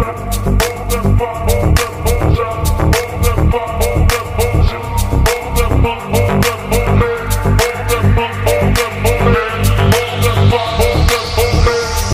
Hola.